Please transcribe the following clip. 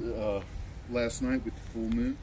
uh, last night with the full moon.